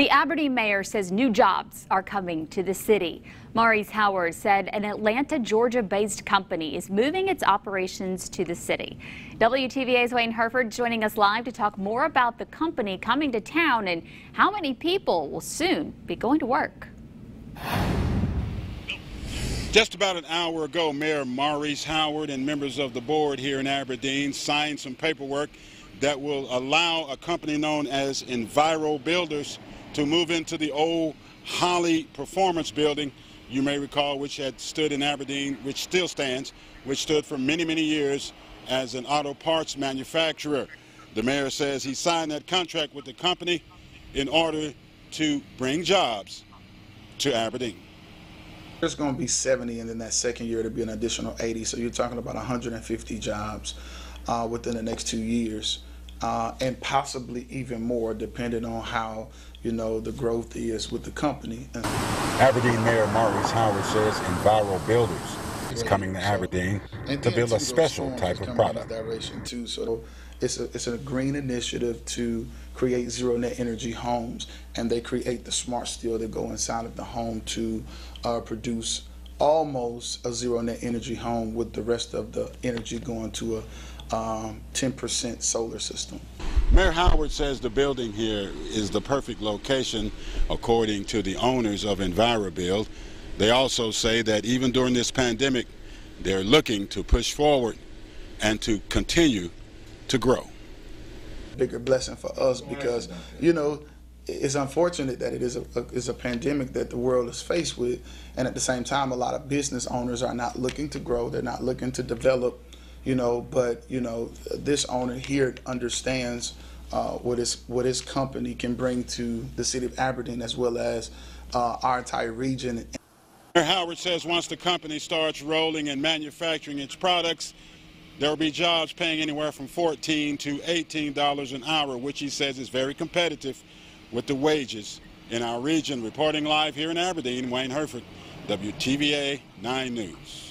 The Aberdeen mayor says new jobs are coming to the city. Maurice Howard said an Atlanta, Georgia based company is moving its operations to the city. WTVA's Wayne Herford joining us live to talk more about the company coming to town and how many people will soon be going to work. Just about an hour ago, Mayor Maurice Howard and members of the board here in Aberdeen signed some paperwork that will allow a company known as Enviro Builders to move into the old Holley Performance Building, you may recall, which had stood in Aberdeen, which still stands, which stood for many, many years as an auto parts manufacturer. The mayor says he signed that contract with the company in order to bring jobs to Aberdeen. There's going to be 70, and then that second year to be an additional 80. So you're talking about 150 jobs uh, within the next two years uh, and possibly even more depending on how you know the growth is with the company. Aberdeen Mayor Maurice Howard says Enviro Builders is coming to Aberdeen to build a special type of product. Direction too, so it's a it's a green initiative to create zero net energy homes, and they create the smart steel that go inside of the home to uh, produce almost a zero net energy home with the rest of the energy going to a 10% um, solar system. Mayor Howard says the building here is the perfect location according to the owners of EnviroBuild. They also say that even during this pandemic, they're looking to push forward and to continue to grow. Bigger blessing for us because, you know, it's unfortunate that it is a, a, is a pandemic that the world is faced with, and at the same time, a lot of business owners are not looking to grow. They're not looking to develop you know, but you know, this owner here understands uh, what his what his company can bring to the city of Aberdeen as well as uh, our entire region. Mayor Howard says once the company starts rolling and manufacturing its products, there will be jobs paying anywhere from 14 to 18 dollars an hour, which he says is very competitive with the wages in our region. Reporting live here in Aberdeen, Wayne Herford, WTVA 9 News.